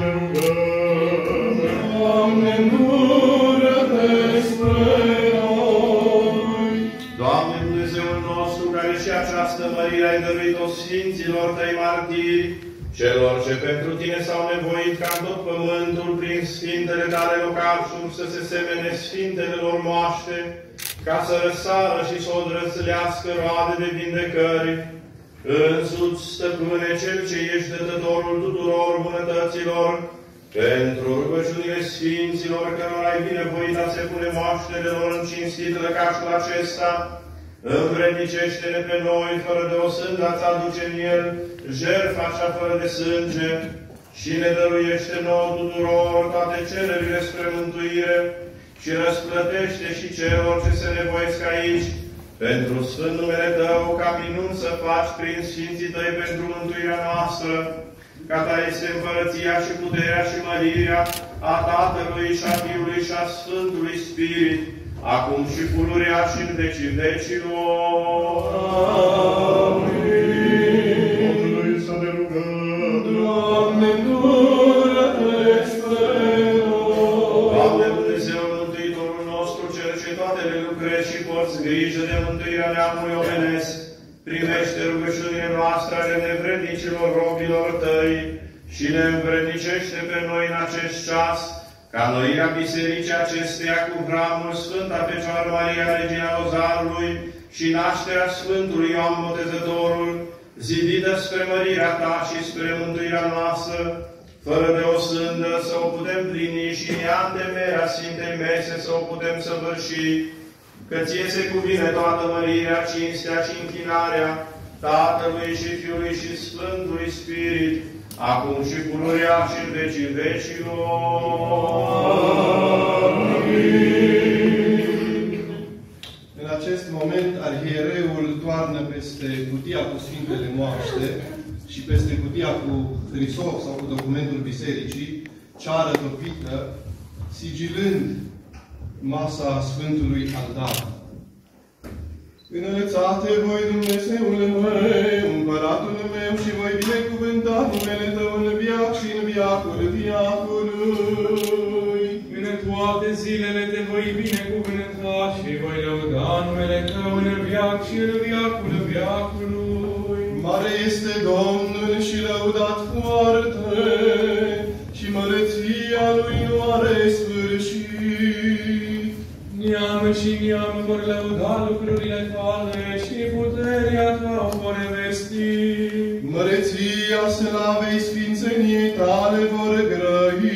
ne rugăm. Doamne, îndură-te spre noi. Doamne Dumnezeul nostru, care și această mărire ai dăruit-o Sfinților Tăi martiri, celor ce pentru Tine s-au nevoit ca tot pământul prin Sfintele Tale locașuri să se semene Sfintele lor moaște, ca să răsară și să o drăzlească roade de vindecări, însuți, stăpâne, Cel ce ești dătătorul tuturor bunătăților, pentru rugăciunile Sfinților, cărora ai binevoit a se pune moaștele lor în cinstit lăcașul acesta, învrednicește-ne pe noi, fără de o sândă a aduce în el, jertfa cea fără de sânge, și ne dăruiește nouă tuturor toate cererile spre mântuire, și răsplătește și celor ce se nevoiesc aici, pentru Sfânt numele Tău, ca minuni să faci prin Sfinții Tăi pentru mântuirea noastră, ca Ta este împărăția și puterea și mărirea a Tatălui și a Fiului și a Sfântului Spirit, acum și pururea și în vecii vecilor. Ale nevrednicilor robilor Tăi și ne învrednicește pe noi în acest ceas, ca noirea bisericii acesteia cu hramul Sfânta Fecioară Maria Regina Rozarului și nașterea Sfântului Ioan Botezătorul, zidită spre mărirea Ta și spre mântuirea noastră, fără de o sândă să o putem plini și în ea temerea Sfintei Mese să o putem săvârși, că ție se cuvine toată mărirea, cinstea și închinarea Tatălui și Fiului și Sfântului Spirit, acum și pururea și în vecii vecilor. În acest moment, arhiereul toarnă peste cutia cu Sfintele Moaște și peste cutia cu hrisov sau cu documentul bisericii, ceară topită, sigilând masa Sfântului Altar. Înălțate voi, Dumnezeule meu, împăratul meu și voi binecuvânta numele Tău în viac și în viacul viacului. În toate zilele te voi binecuvânta și voi lăuda numele Tău în viac și în viacul viacului. Mare este Domnul și lăudat foarte, și măreția Lui nu are sfârșit. Neam și neam vor lăuda lucrurile Tale și puterea Ta o vor vesti. Măreția slavei sfințeniei Tale vor grăi,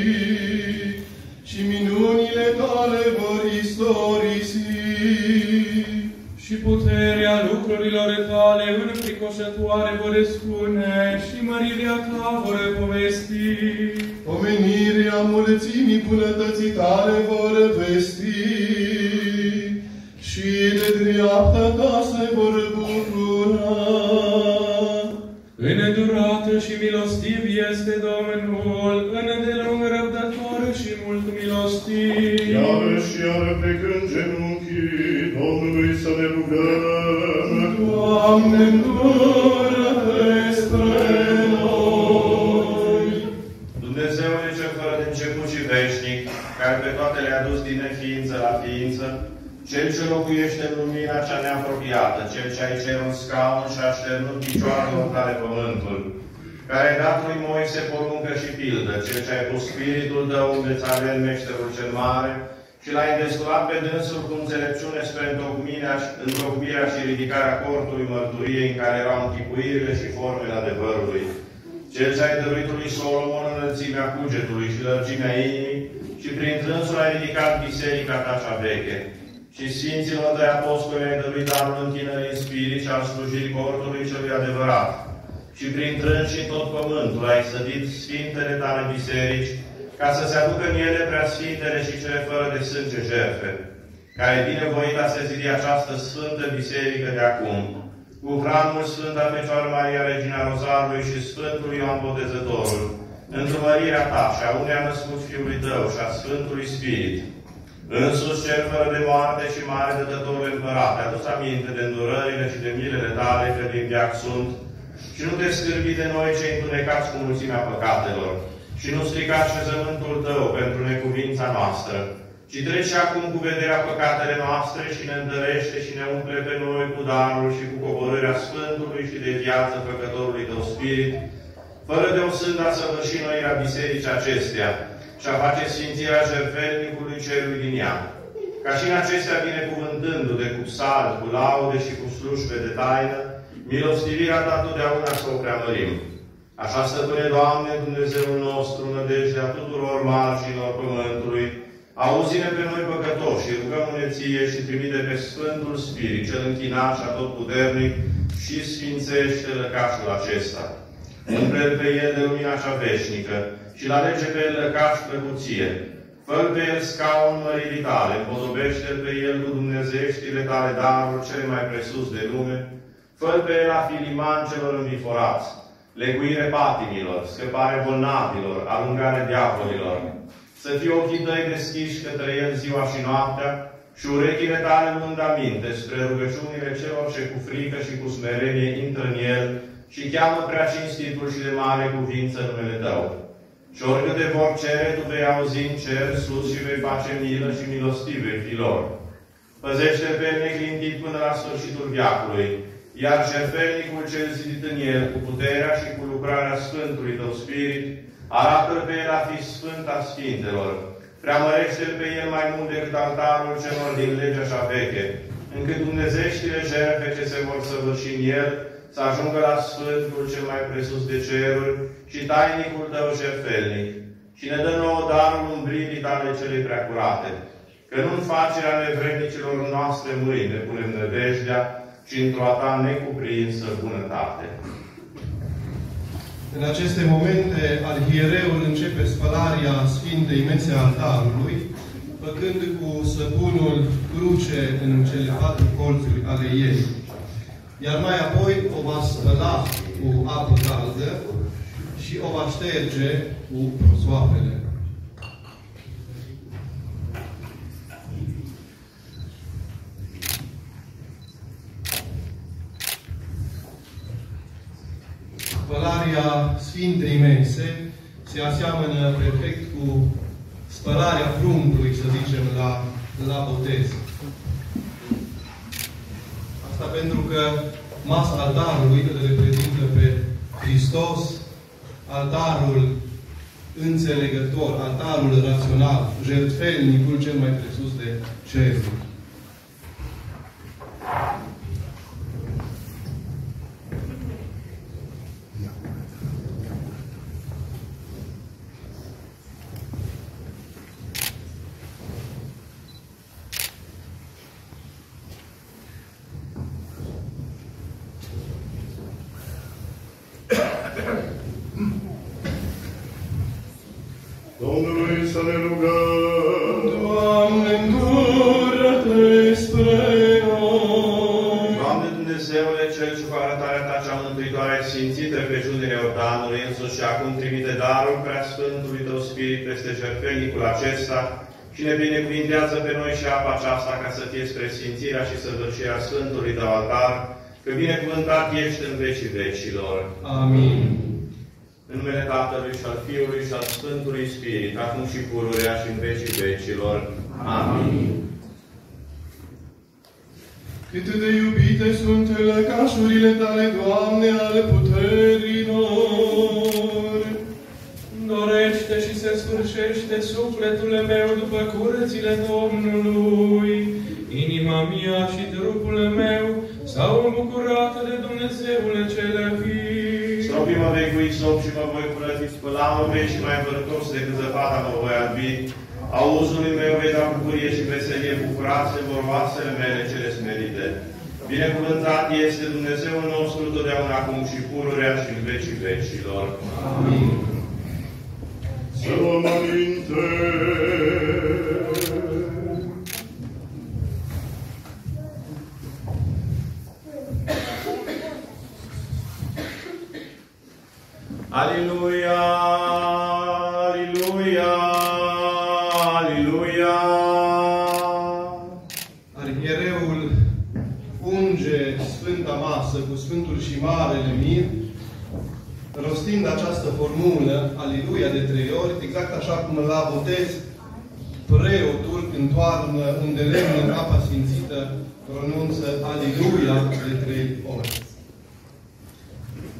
și minunile Tale vor istorisi. Și puterea lucrurilor Tale înfricoșătoare vor spune și mărirea Ta vor povesti. Omenirea mulțimii bunătății Tale vor vesti, și de dreapta Ta se vor bucura. Înădurată și milostiv este Domnul, îndelung răbdător și mult milostiv. Iară și iară plecând genunchii, Domnului să ne rugăm. Doamne, îndură-te Cel ce locuiește în lumina cea neapropiată, Cel ce ai cer un scaun și a șternut picioarelor tale pământul, care ai dat lui Moise poruncă și pildă, Cel ce ai pus spiritul tău unde ți avea meșterul cel mare, și l-ai îndestulat pe dânsul cu înțelepciune spre întocmirea, întocmirea și ridicarea cortului mărturiei în care erau închipuirile și formele adevărului. Cel ce ai dăruit lui Solomon înălțimea cugetului și lărgimea inimii și prin trânsul ai ridicat biserica ta cea veche. Și Sfinților de Apostoli ai dăruit darul închinării în spirit și al slujirii cortului celui adevărat. Și prin trâns și tot pământul ai sădit Sfintele tale biserici, ca să se aducă în ele prea Sfintele și cele fără de sânge jertfe, care binevoit a se zidi această Sfântă Biserică de acum, cu hramul Sfânta Fecioară Maria Regina Rozarului și Sfântul Ioan Botezătorul, întrumărirea ta și a unei a născut Fiului Tău și a Sfântului Spirit, Însuși cel fără de moarte și mare dătătorul împărat, te-a adus aminte de îndurările și de milele tale, că din viac sunt, și nu te scârbi de noi cei întunecați cu mulțimea păcatelor, și nu strica așezământul Tău pentru necuvința noastră, ci trece acum cu vederea păcatele noastre și ne întărește și ne umple pe noi cu darul și cu coborârea Sfântului și de viață Făcătorului Tău Spirit, fără de o sânda săvârși noirea bisericii acestea și a face sfințirea jertfelnicului cerului din ea. Ca și în acestea binecuvântându-te cu psalm, cu laude și cu slujbe de taină, milostivirea ta totdeauna să o preamărim. Așa stăpâne, Doamne, Dumnezeul nostru, nădejdea tuturor marșilor pământului, auzi-ne pe noi păcătoși și rugăm-ne Ție și trimite pe Sfântul Spirit, cel închinat și atotputernic, și sfințește lăcașul acesta. Umple pe el de lumina cea veșnică și la lege pe el lăcaș plăcuție. fă pe el scaun măririi tale, împodobește-l pe el cu dumnezeștile tale daruri cele mai presus de lume, fă pe el a filiman celor înviforați, leguire patimilor, scăpare bolnavilor, alungare diavolilor, să fie ochii tăi deschiși către el ziua și noaptea și urechile tale luând aminte spre rugăciunile celor ce cu frică și cu smerenie intră în el și cheamă prea cinstitul și de mare cuvință numele Tău. Și oricâte vor cere, Tu vei auzi în cer sus și vei face milă și milostive filor. Păzește pe neclintit până la sfârșitul viacului, iar jertfelnicul cel zidit în el, cu puterea și cu lucrarea Sfântului Tău Spirit, arată pe el a fi Sfânt a Sfintelor, preamărește pe el mai mult decât altarul celor din legea cea veche, încât dumnezeștile jertfe ce se vor săvârși în el, să ajungă la Sfântul cel mai presus de ceruri și tainicul Tău jertfelnic, și ne dă nouă darul umbririi Tale cele preacurate, că nu în facerea nevrednicilor noastre mâini ne punem nădejdea, ci într-o a Ta necuprinsă bunătate. În aceste momente, arhiereul începe spălarea Sfintei Mese altarului, făcând cu săpunul cruce în cele patru colțuri ale ei. Iar mai apoi o va spăla cu apă caldă și o va șterge cu prosoapele. spălarea Sfintei Mese se aseamănă perfect cu spălarea pruncului, să zicem, la, la botez. Asta pentru că masa altarului îl reprezintă pe Hristos, altarul înțelegător, altarul rațional, jertfelnicul cel mai presus de ceruri. Domnului să ne rugăm. Doamne, îndură-te spre noi. Doamne Dumnezeule, Cel ce cu arătarea Ta cea mântuitoare ai sfințit repejunile Iordanului, însuși și acum trimite darul prea Sfântului Tău Spirit peste jertfelnicul acesta și ne binecuvintează pe noi și apa aceasta ca să fie spre sfințirea și săvârșirea Sfântului Tău altar, că binecuvântat ești în vecii vecilor. Amin. În numele Tatălui și al Fiului și al Sfântului Spirit, acum și pururea și în vecii vecilor. Amin. Cât de iubite sunt lăcașurile tale, Doamne, ale puterilor. Dorește și se sfârșește sufletul meu după curățile Domnului. Inima mea și trupul meu s-au îmbucurat de Dumnezeule cele vii. Stropii mă vei cu isop și mă voi curăți, spăla-mă vei și mai vărătos decât zăpada mă voi albi. Auzului meu vei da bucurie și veselie, bucurase vor oasele mele cele smerite. Binecuvântat este Dumnezeul nostru totdeauna acum și pururea și în vecii vecilor. Amin. Să luăm aminte. Aleluia! Aleluia! Aleluia! Arhiereul unge Sfânta Masă cu Sfântul și Marele Mir rostind această formulă, Aliluia de trei ori, exact așa cum la botez preotul când toarnă un de lemn în apa sfințită, pronunță Aliluia de trei ori.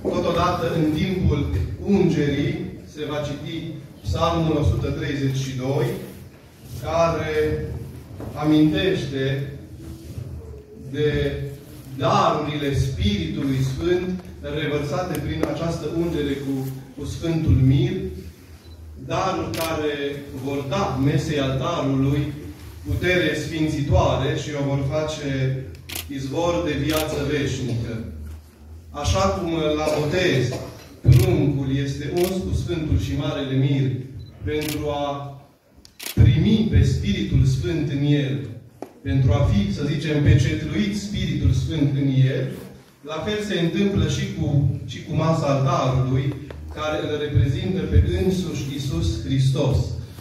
Totodată, în timpul ungerii, se va citi Psalmul 132, care amintește de darurile Spiritului Sfânt revărsate prin această ungere cu, cu Sfântul Mir, daruri care vor da mesei altarului putere sfințitoare și o vor face izvor de viață veșnică. Așa cum la botez pruncul este uns cu Sfântul și Marele Mir pentru a primi pe Spiritul Sfânt în el, pentru a fi, să zicem, pecetluit Spiritul Sfânt în el, la fel se întâmplă și cu, și cu masa altarului, care îl reprezintă pe însuși Isus Hristos.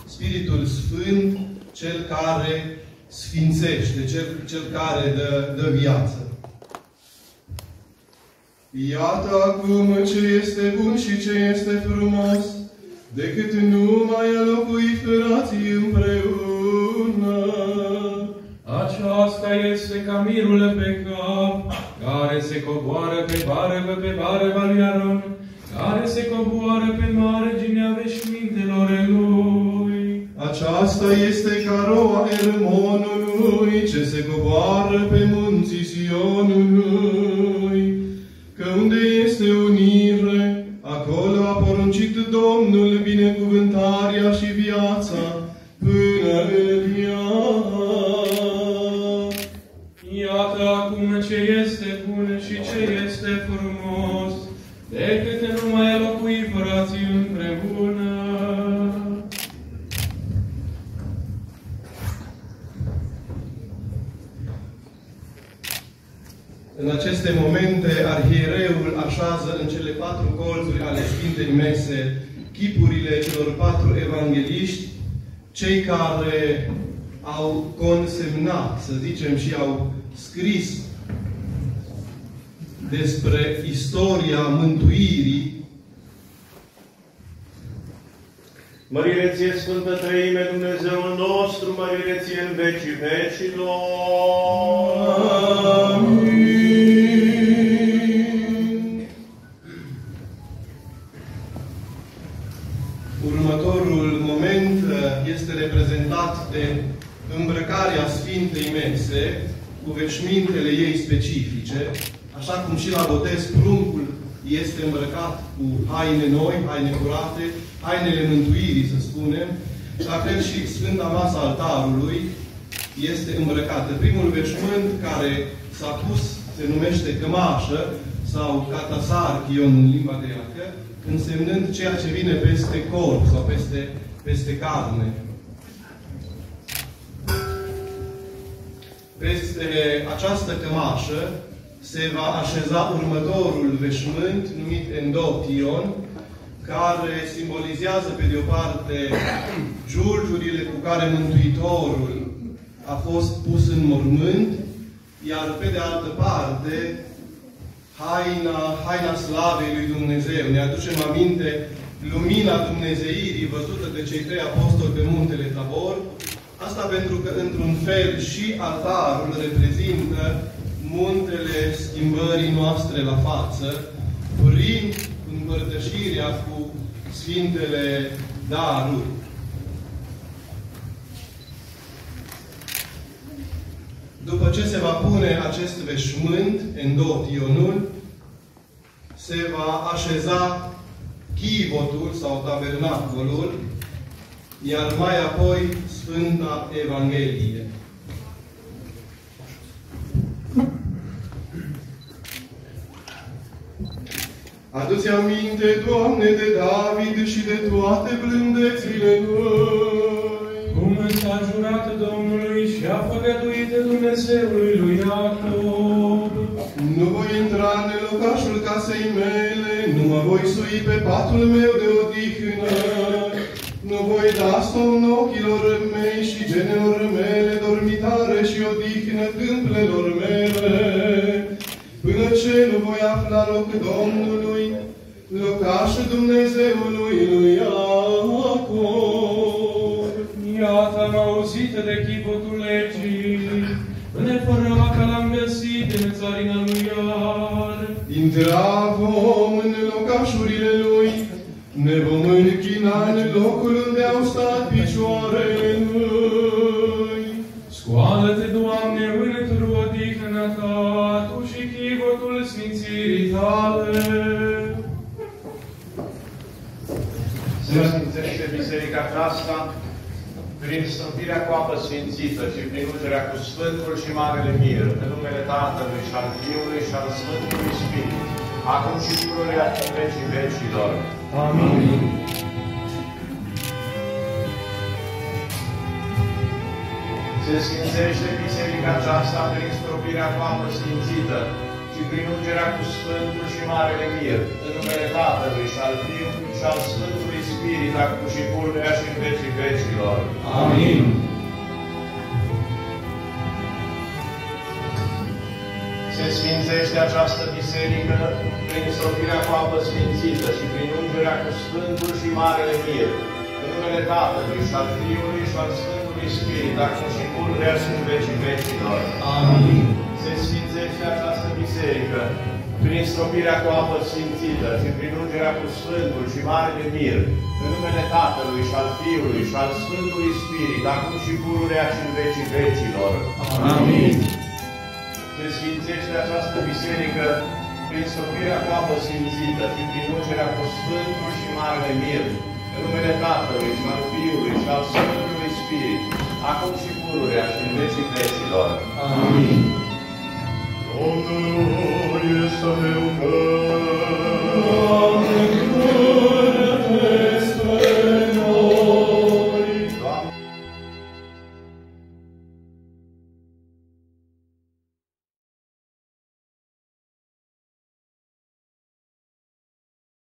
Spiritul Sfânt, Cel care sfințește, Cel, cel care dă, dă viață. Iată acum ce este bun și ce este frumos, decât numai a locui frații împreună. Aceasta este ca mirul pe cap, care se coboară pe bară pe bară lui Aron, care se coboară pe marginea veșmintelor lui. Aceasta este caroa Ermonului, ce se coboară pe munții Sionului. Că unde este unire, acolo a poruncit Domnul binecuvântarea și viața până în ea. Iată acum ce este bun și ce este frumos, decât numai a locui frații împreună. În aceste momente, arhiereul așează în cele patru colțuri ale Sfintei Mese chipurile celor patru evangeliști, cei care au consemnat, să zicem, și au scris despre istoria mântuirii Mărire ție, Sfântă Trăime, Dumnezeul nostru, mărire ție în vecii vecilor. Amin. Îmbrăcarea Sfintei Mese cu veșmintele ei specifice, așa cum și la botez pruncul este îmbrăcat cu haine noi, haine curate, hainele mântuirii, să spunem, și la fel și Sfânta Masa Altarului este îmbrăcată. Primul veșmânt care s-a pus se numește cămașă sau catasarchion în limba greacă, însemnând ceea ce vine peste corp sau peste, peste carne. Peste această cămașă se va așeza următorul veșmânt, numit endotion, care simbolizează, pe de o parte, giurgiurile cu care Mântuitorul a fost pus în mormânt, iar pe de altă parte, haina, haina slavei lui Dumnezeu. Ne aducem aminte lumina Dumnezeirii văzută de cei trei apostoli pe muntele Tabor. Asta pentru că, într-un fel, și altarul reprezintă muntele schimbării noastre la față, prin împărtășirea cu Sfintele daruri. După ce se va pune acest veșmânt, endotionul, se va așeza chivotul sau tabernacolul, iar mai apoi Sfânta Evanghelie. Adu-ți aminte, Doamne, de David și de toate blândețile noi. Cum s-a jurat Domnului și a făgăduit Dumnezeului lui Iacob. Nu voi intra în locașul casei mele, nu mă voi sui pe patul meu de odihnă. Nu voi da somn ochilor mei și genelor mele, dormitare și odihnă câmplelor mele. Până ce nu voi afla loc Domnului, locașul Dumnezeului lui Iacob. Iată am auzit de chipotul legii, nefără că l-am găsit în țarina lui Iar. Intra vom în locașurile lui, ne vom închina în locul unde au stat picioarele lui. Scoală-te, Doamne, în odihna ta, Tu și chivotul sfințirii tale. Se sfințește biserica aceasta prin stâmpirea cu apă sfințită și prin ungerea cu Sfântul și Marele Mir, în numele Tatălui și al Fiului și al Sfântului Spirit, acum și pururea în vecii vecilor. Amin. Se sfințește biserica aceasta prin stropirea cu apă sfințită și prin ungerea cu Sfântul și Marele Mir, în numele Tatălui și al Fiului și al Sfântului Spirit, acum și pururea și în vecii vecilor. Amin. Se sfințește această biserică prin stropirea cu apă sfințită și prin ungerea cu Sfântul și Marele Mir, în numele Tatălui și al Fiului și al Sfântului Spirit, acum și pururea și în vecii vecilor. Amin. Se sfințește această biserică prin stropirea cu apă sfințită și prin ungerea cu Sfântul și Marele Mir, în numele Tatălui și al Fiului și al Sfântului Spirit, acum și pururea și în vecii vecilor. Amin se sfințește această biserică prin sopirea ta păsfințită și prin ducerea cu Sfântul și Marele Mir, în numele Tatălui și al Fiului și al Sfântului Spirit, acum și pururea și în vecii vecilor. Amin. Domnul este meu căl,